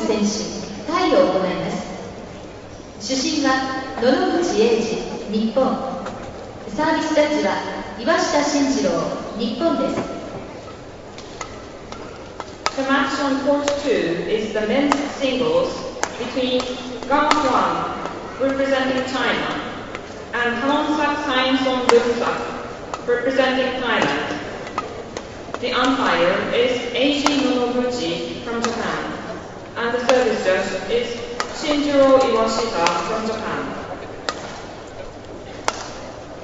る選手タイを行います主審は野々口英二日本サービスジャッジは岩下慎次郎日本です The match on court 2 is the men's singles between Gao Huang, representing China, and Hanonsak Sainsong Lumsak, representing Thailand. The umpire is Eiji Nonoguchi from Japan, and the service judge is Shinjiro Iwashita from Japan.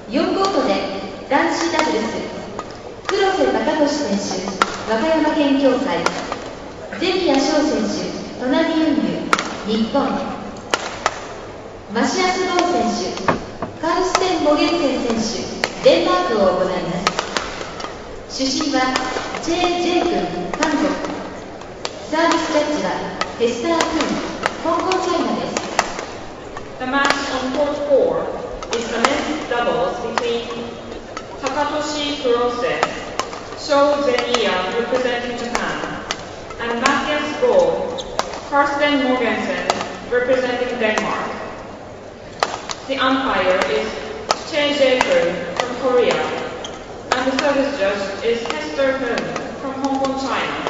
4コートで男子ダブルス黒瀬隆俊選手和歌山県協会関谷翔選手隣運輸日本。マシアス・ロー選手カールステン・モゲルセン選手デンマークを行います。主審はチェ・ジェイ君韓国。the match on court 4 is the men's doubles between Takatoshi Kurose, Shou Zeniya representing Japan, and Mathias Boe, Carsten Mogensen representing Denmark. The umpire is Chen Jae-kun from Korea, and the service judge is Hester Moon from Hong Kong, China.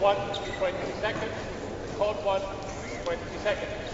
1, 20 seconds. Code 1, 20 seconds.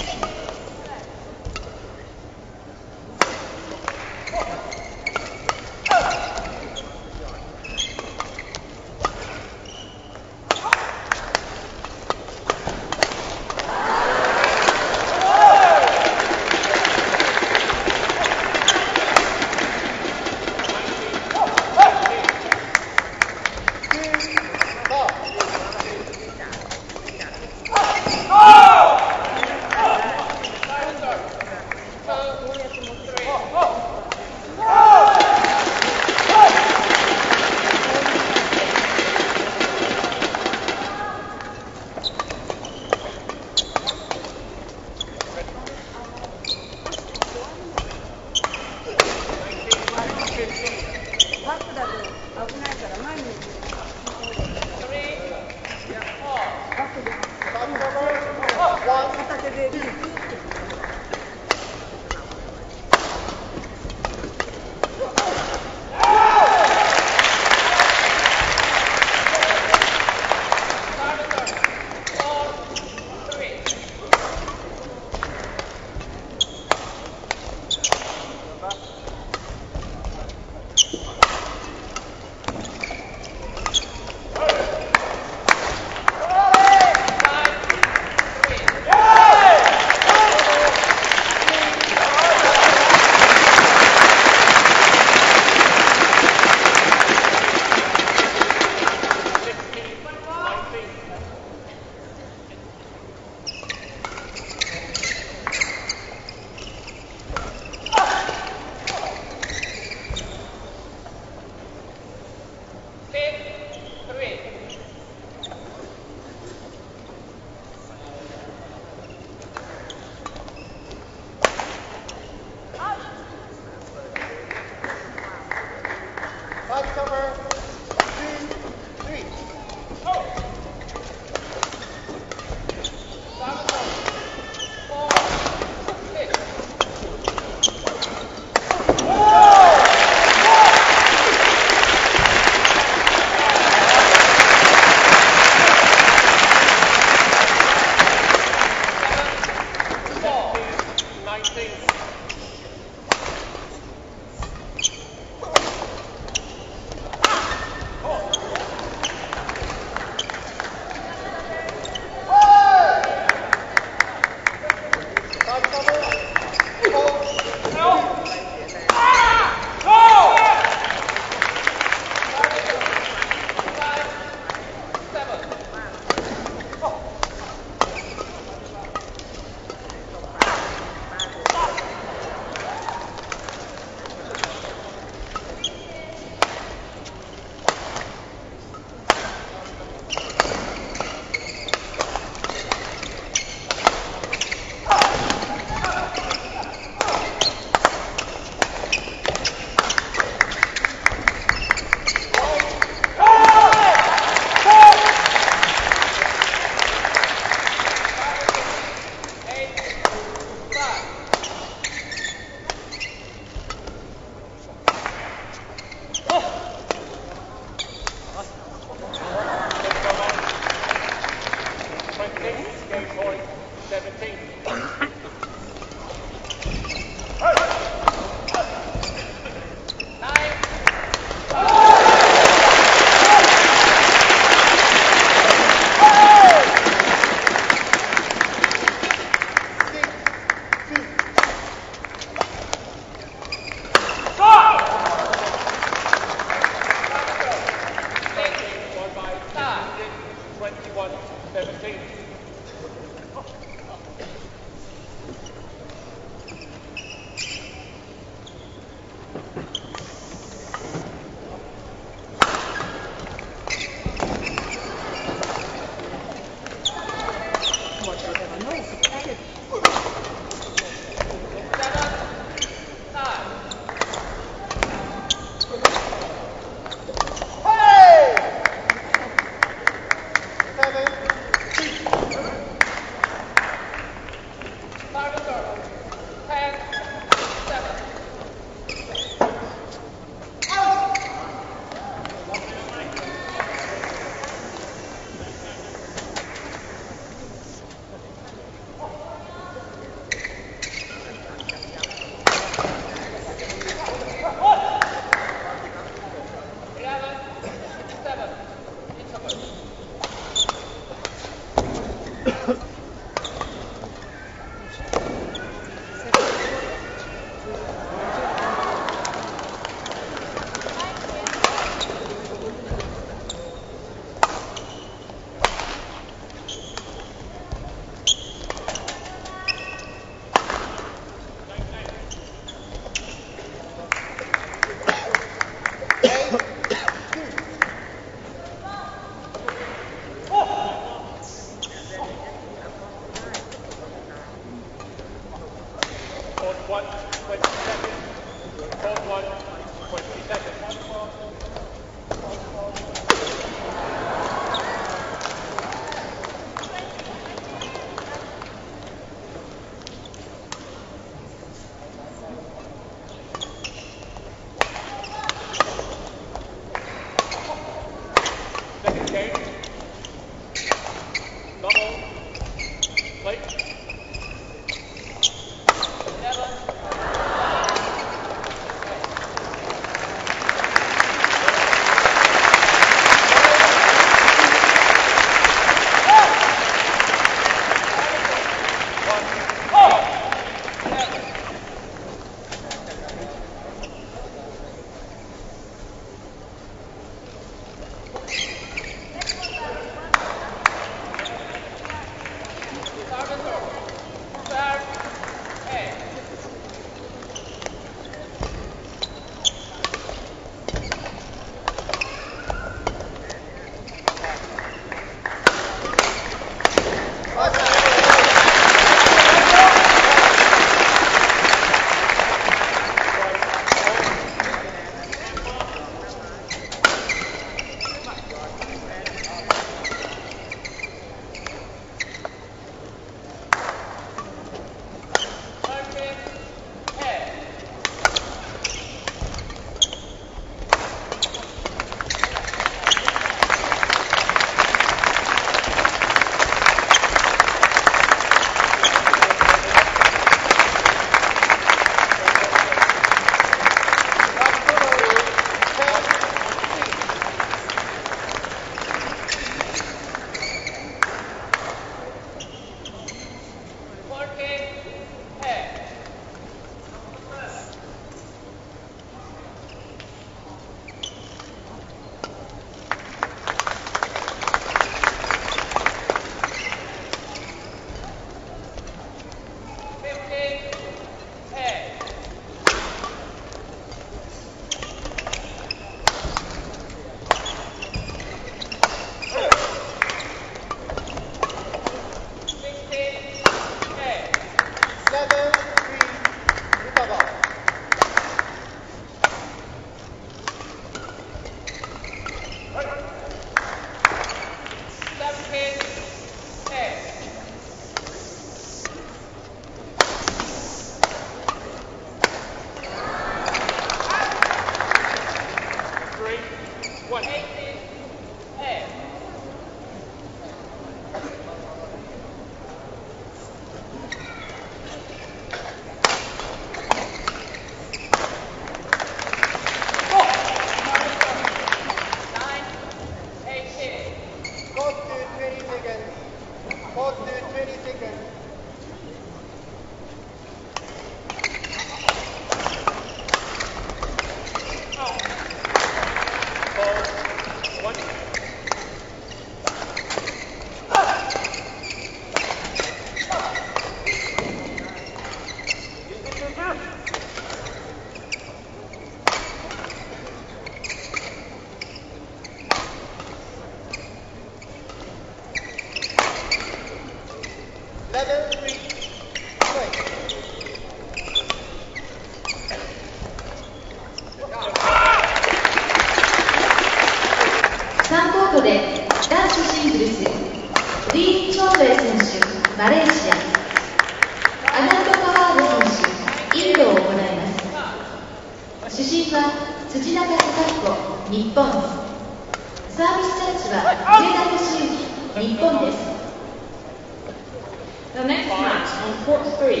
The next match on court three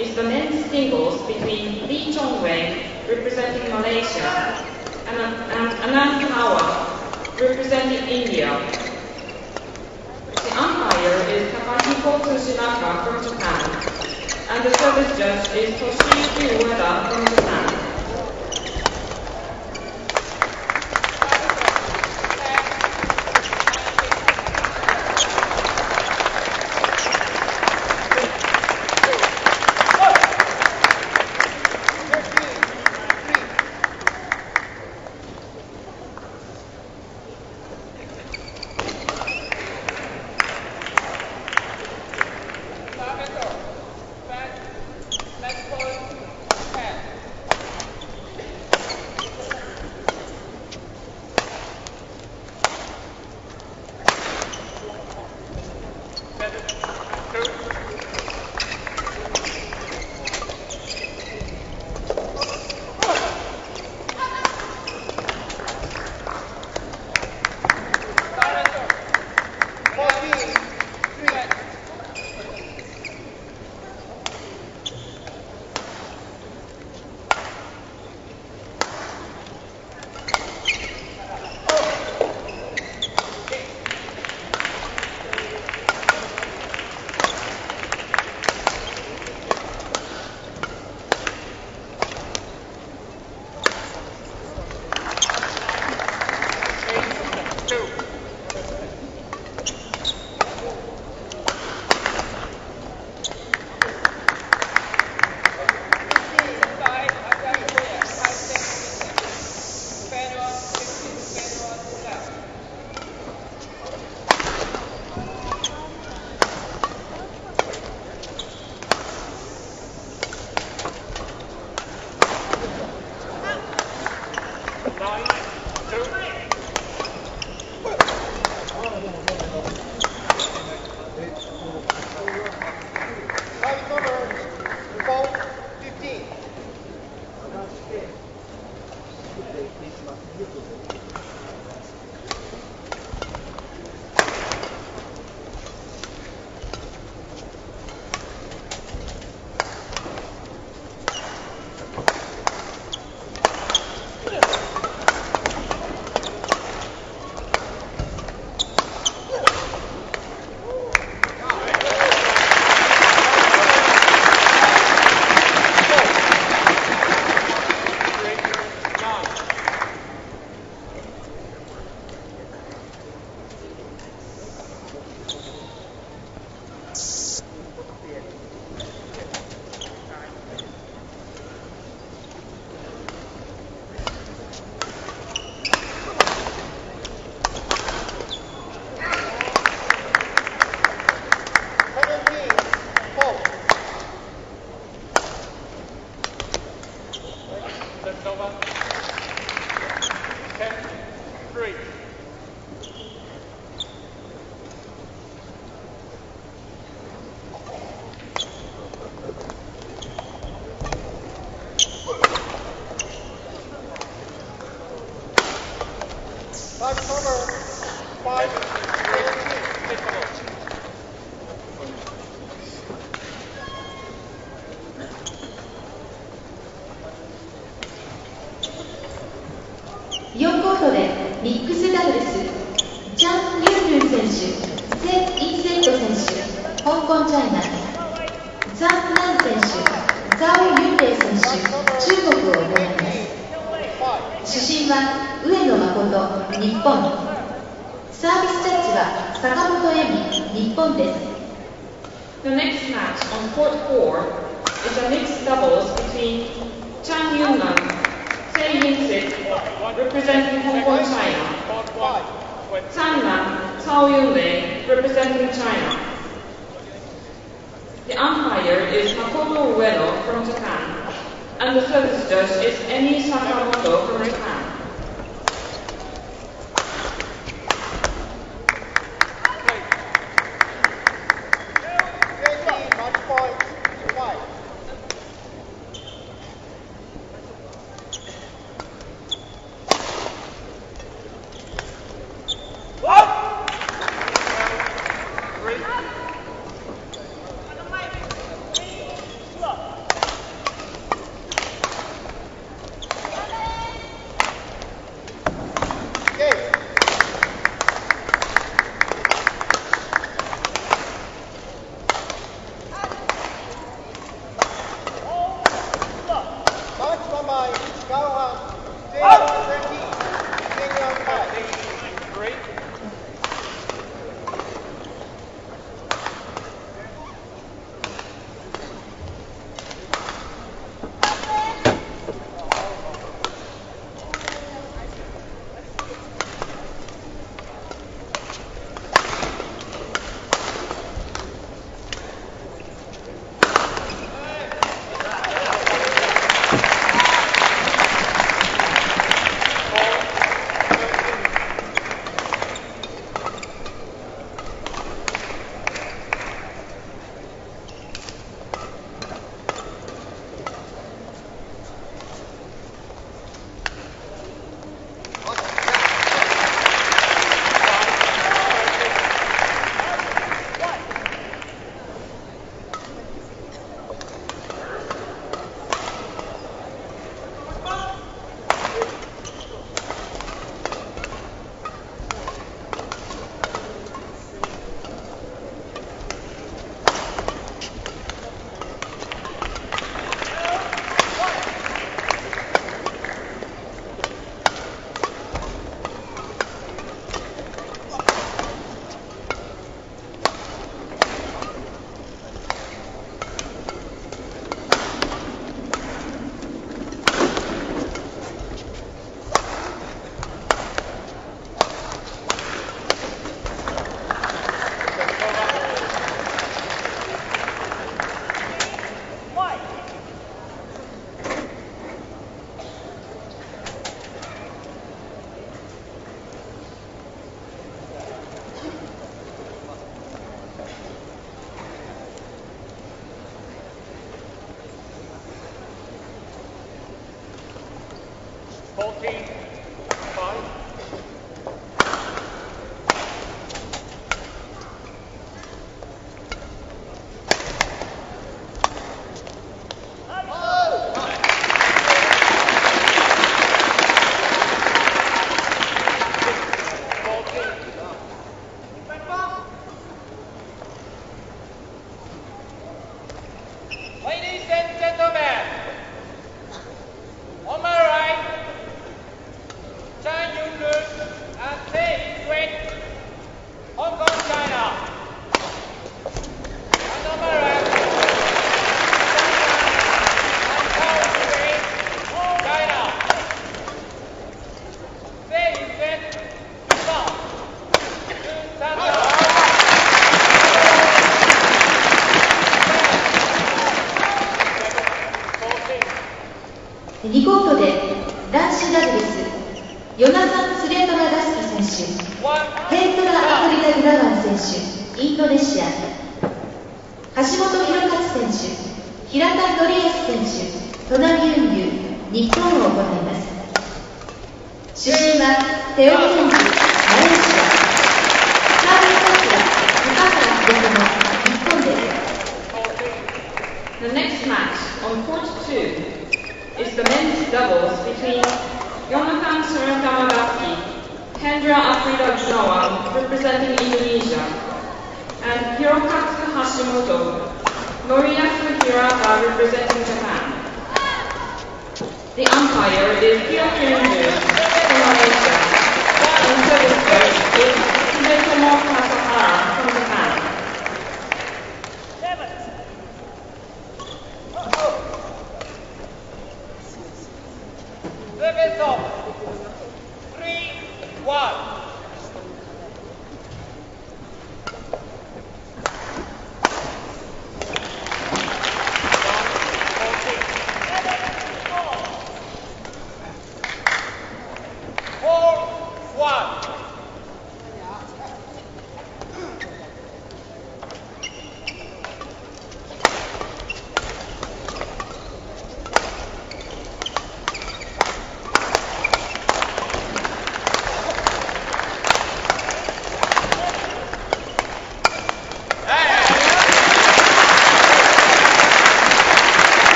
is the men's singles between Lee Chong Wei representing Malaysia and, Anand Pawar representing India. The umpire is Takashi Tsushinaka from Japan and the service judge is Toshiyuki Ueda from Japan.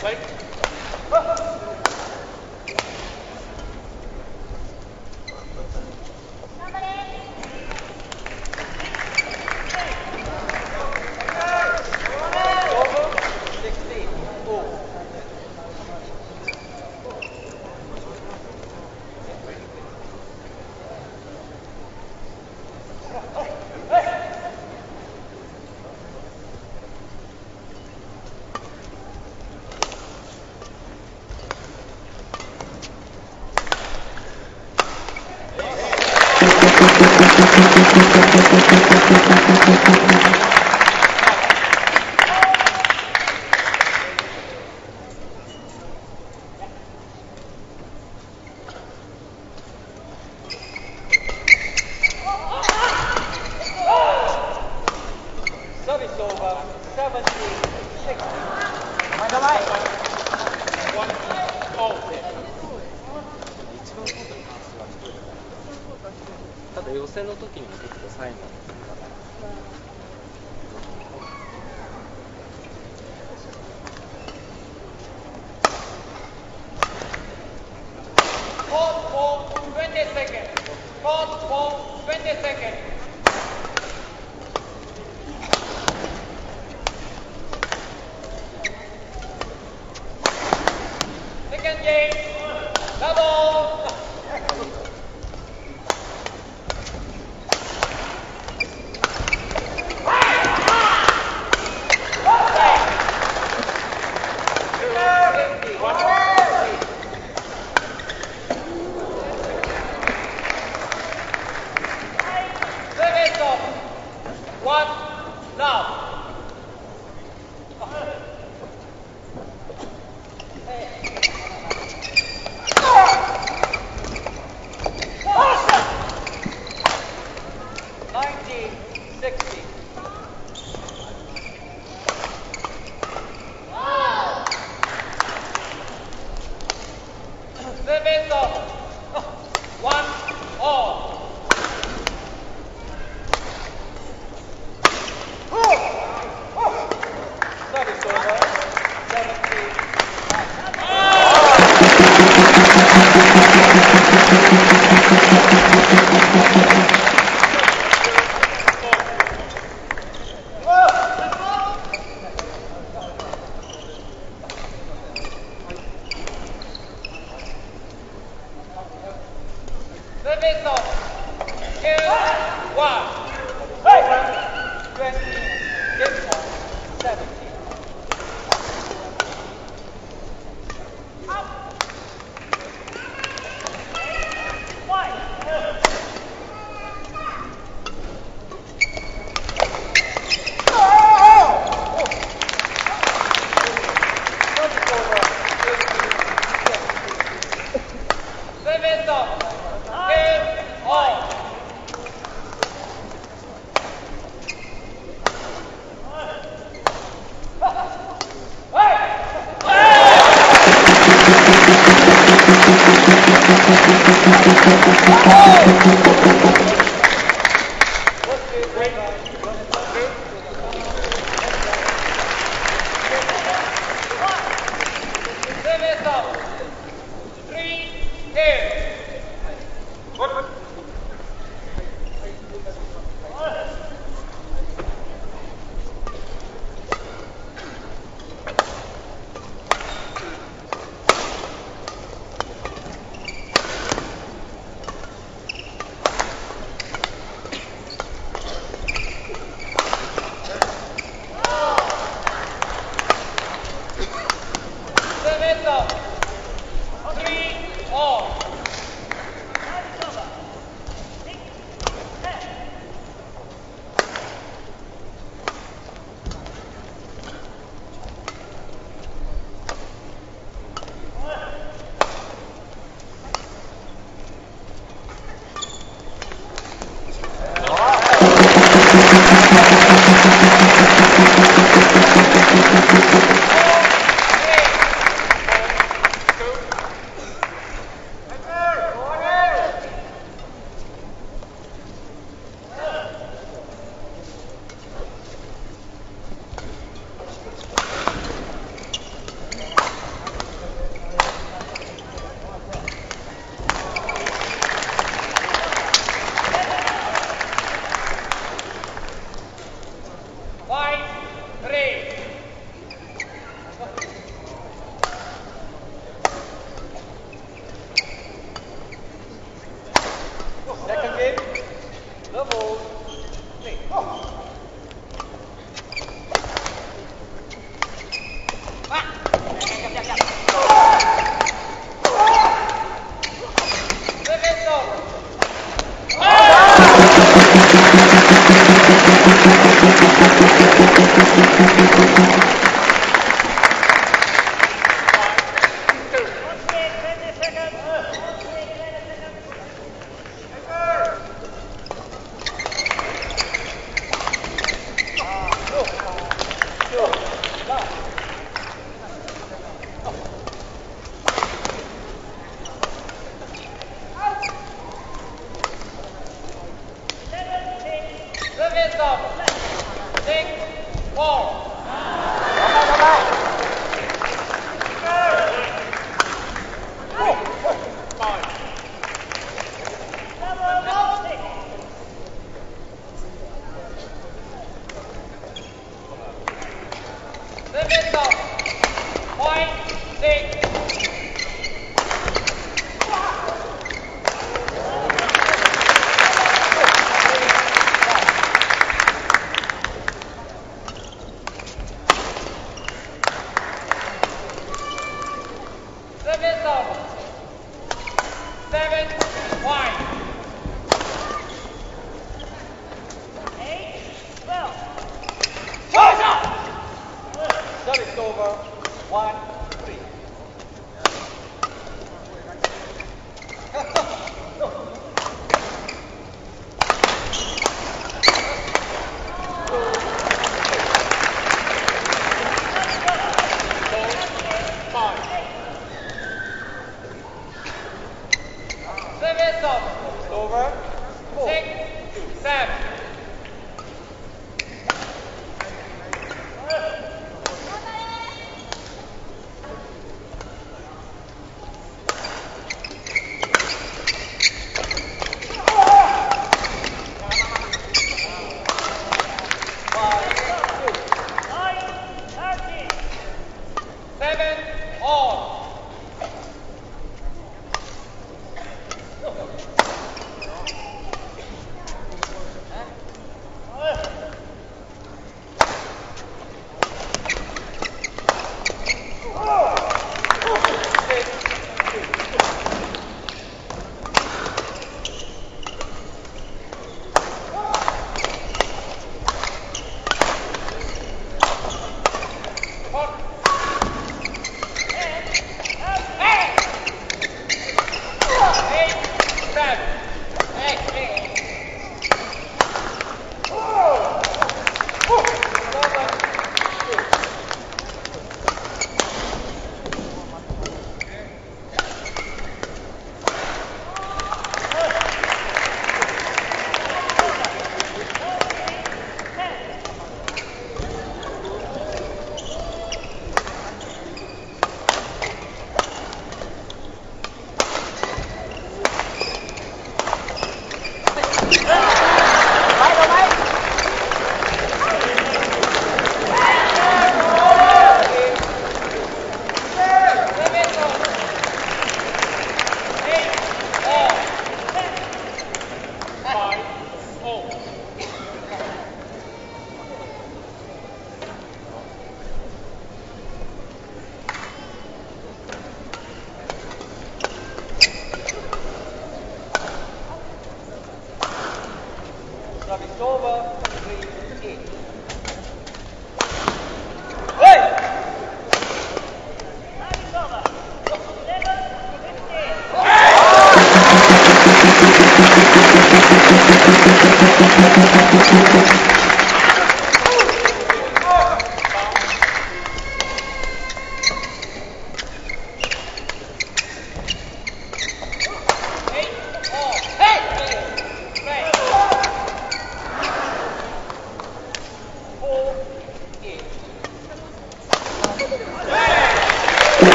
Play.